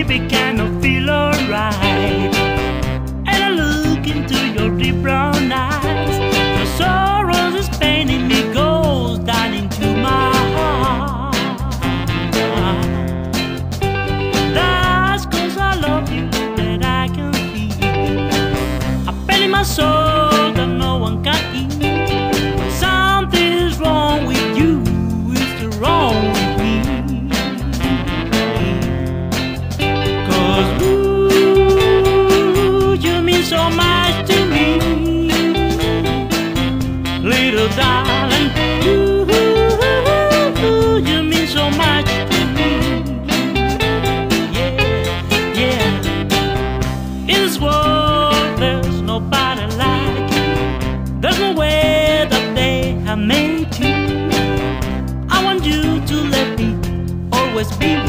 Baby, can I feel alright. And I look into your deep brown eyes. Your sorrows is painting me goes down into my heart. That's cause I love you that I can feel. I feel in my soul. Was be